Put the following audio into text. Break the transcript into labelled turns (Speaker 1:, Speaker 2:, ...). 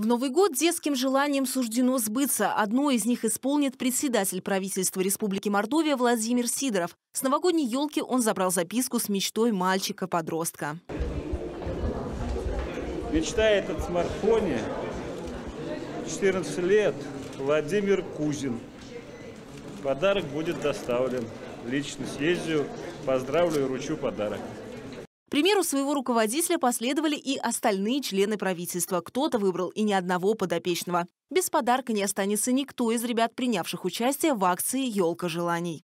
Speaker 1: В Новый год детским желанием суждено сбыться. Одно из них исполнит председатель правительства Республики Мордовия Владимир Сидоров. С новогодней елки он забрал записку с мечтой мальчика-подростка.
Speaker 2: Мечтает о смартфоне 14 лет Владимир Кузин. Подарок будет доставлен. Лично съездию, поздравлю и вручу подарок.
Speaker 1: Примеру своего руководителя последовали и остальные члены правительства. Кто-то выбрал и ни одного подопечного. Без подарка не останется никто из ребят, принявших участие в акции «Елка желаний».